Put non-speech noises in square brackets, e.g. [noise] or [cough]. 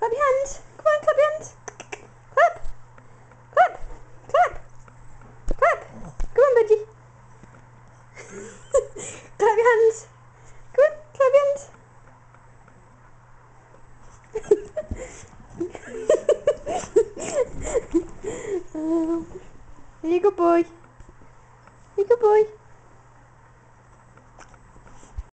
Clap die Hand. Come mal, clap die Hand. Clap. Clap. Clap. Klapp. Come mal, Betty. [laughs] clap die Hand. Gut, klapp clap Hand. hands. [laughs] good boy. You good boy.